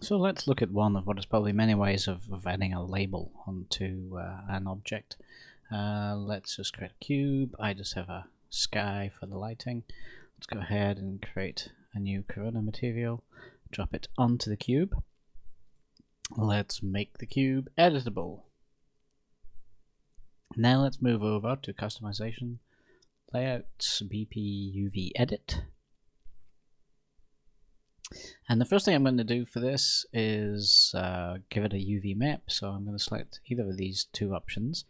So let's look at one of what is probably many ways of, of adding a label onto uh, an object. Uh, let's just create a cube. I just have a sky for the lighting. Let's go ahead and create a new corona material, drop it onto the cube. Let's make the cube editable. Now let's move over to customization, layouts, BP UV edit. And the first thing I'm going to do for this is uh, give it a UV map. So I'm going to select either of these two options.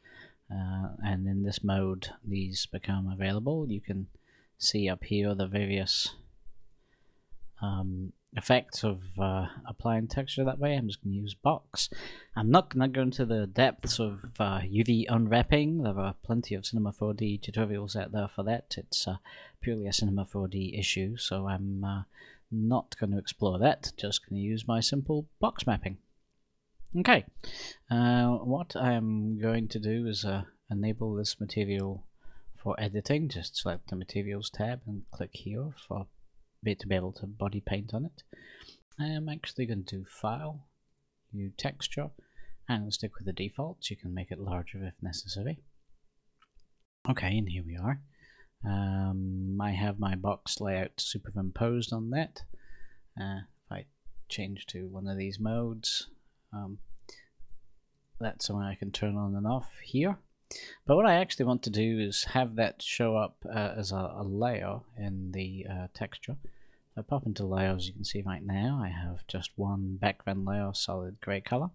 Uh, and in this mode, these become available. You can see up here the various um, effects of uh, applying texture that way. I'm just going to use box. I'm not going to go into the depths of uh, UV unwrapping. There are plenty of Cinema 4D tutorials out there for that. It's uh, purely a Cinema 4D issue, so I'm uh, not going to explore that, just going to use my simple box mapping. Okay, uh, what I'm going to do is uh, enable this material for editing. Just select the materials tab and click here for me to be able to body paint on it. I am actually going to do file, new texture, and stick with the defaults. You can make it larger if necessary. Okay, and here we are. Um, I have my box layout superimposed on that. Uh, if I change to one of these modes, um, that's something I can turn on and off here. But what I actually want to do is have that show up uh, as a, a, layer in the uh, texture. If I pop into layers, you can see right now I have just one background layer, solid grey color.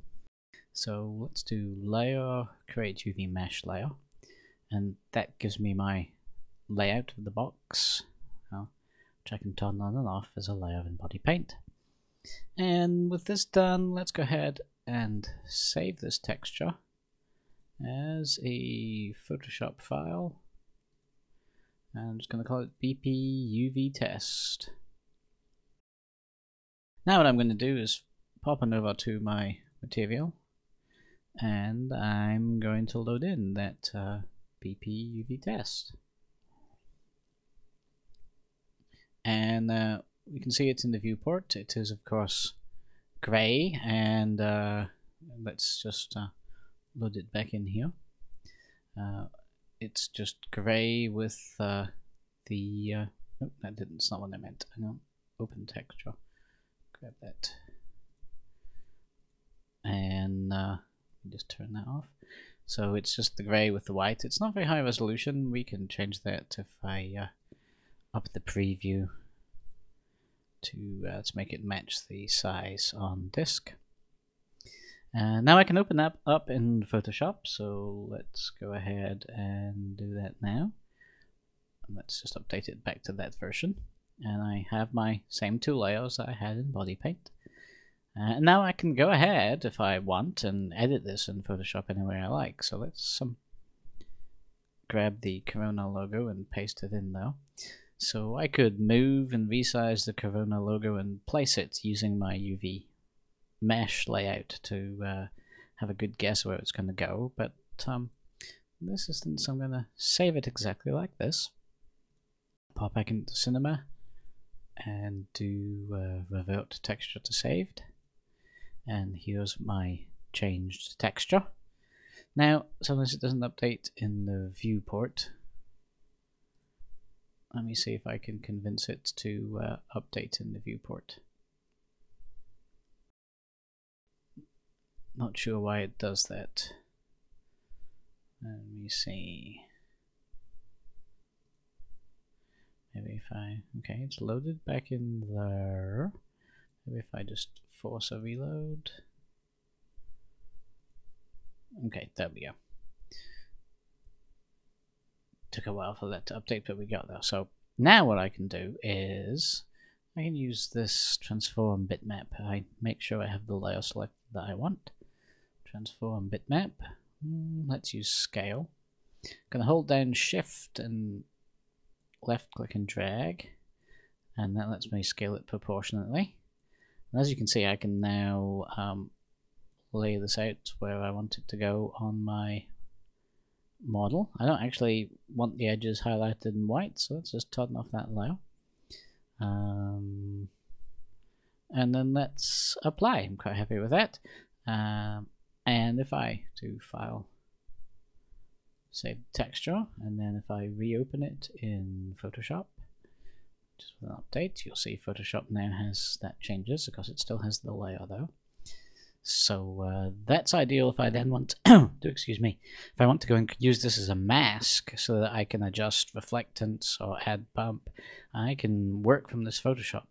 So let's do layer, create UV mesh layer, and that gives me my layout of the box, which I can turn on and off as a layer in body paint. And with this done, let's go ahead and save this texture as a Photoshop file. And I'm just going to call it BP UV test. Now what I'm going to do is pop on over to my material and I'm going to load in that uh, BP UV test. And uh, we can see it's in the viewport. It is of course gray and uh, let's just uh, load it back in here. Uh, it's just gray with uh, the uh, oh, that didn't. It's not what I meant. Hang on. Open texture. Grab that and just turn that off. So it's just the gray with the white. It's not very high resolution. We can change that if I up the preview to uh, to make it match the size on disk. And uh, now I can open that up in Photoshop, so let's go ahead and do that now. Let's just update it back to that version. And I have my same two layers that I had in Body Paint. Uh, and now I can go ahead, if I want, and edit this in Photoshop any way I like. So let's um, grab the Corona logo and paste it in there. So I could move and resize the Corona logo and place it using my UV mesh layout to uh, have a good guess where it's going to go. But um, this instance, I'm going to save it exactly like this. Pop back into Cinema and do uh, revert texture to saved. And here's my changed texture. Now, sometimes it doesn't update in the viewport, let me see if I can convince it to uh, update in the viewport. Not sure why it does that. Let me see. Maybe if I, okay, it's loaded back in there. Maybe if I just force a reload. Okay, there we go took a while for that to update, but we got there. So now what I can do is I can use this transform bitmap. I make sure I have the layer selected that I want. Transform bitmap. Mm, let's use scale. I'm gonna hold down shift and left click and drag and that lets me scale it proportionately. And as you can see I can now um, lay this out where I want it to go on my model. I don't actually want the edges highlighted in white, so let's just turn off that layer. Um, and then let's apply. I'm quite happy with that. Um, and if I do file, save texture, and then if I reopen it in Photoshop, just with an update, you'll see Photoshop now has that changes because it still has the layer though. So uh, that's ideal if I then want to, excuse me, if I want to go and use this as a mask so that I can adjust reflectance or add bump, I can work from this Photoshop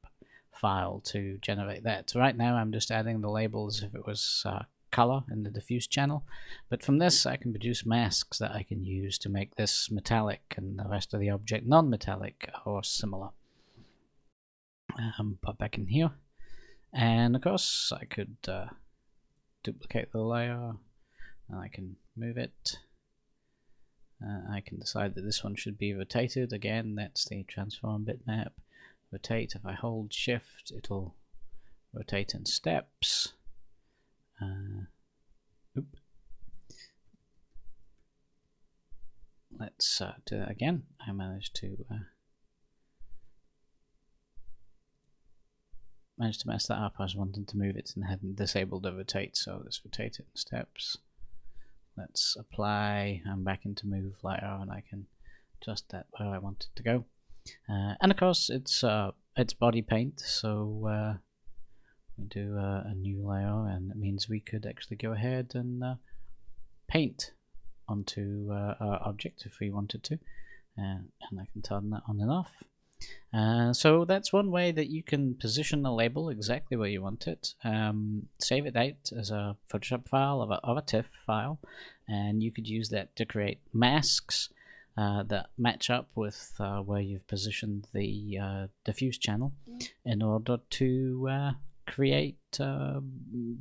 file to generate that. So right now I'm just adding the labels if it was uh, color in the diffuse channel, but from this I can produce masks that I can use to make this metallic and the rest of the object non-metallic or similar. Um, pop back in here, and of course I could uh, duplicate the layer and I can move it. Uh, I can decide that this one should be rotated. Again, that's the transform bitmap. Rotate, if I hold shift, it'll rotate in steps. Uh, Let's uh, do that again. I managed to managed to mess that up. I was wanting to move it and hadn't disabled the rotate, so let's rotate it in steps. Let's apply. I'm back into move layer, and I can adjust that where I want it to go. Uh, and of course, it's uh, it's body paint, so uh, we do a, a, new layer, and it means we could actually go ahead and uh, paint onto uh, our object if we wanted to. Uh, and I can turn that on and off. Uh, so that's one way that you can position a label exactly where you want it. Um, save it out as a Photoshop file of a, of a TIFF file, and you could use that to create masks uh, that match up with uh, where you've positioned the uh, diffuse channel in order to uh, create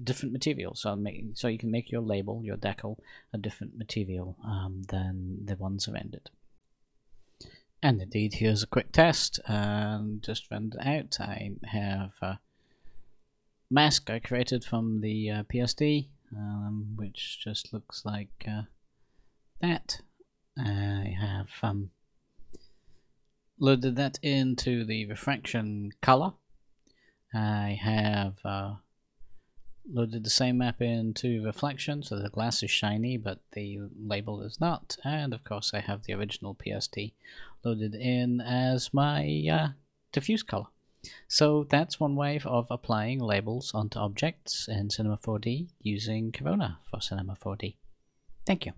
different materials. So, make, so you can make your label, your decal, a different material um, than the ones around it. And indeed, here's a quick test. And just render out. I have a mask I created from the uh, PSD, um, which just looks like uh, that. I have um, loaded that into the refraction color. I have uh, loaded the same map into reflection so the glass is shiny but the label is not and of course I have the original PSD loaded in as my uh, diffuse color. So that's one way of applying labels onto objects in Cinema 4D using Corona for Cinema 4D. Thank you.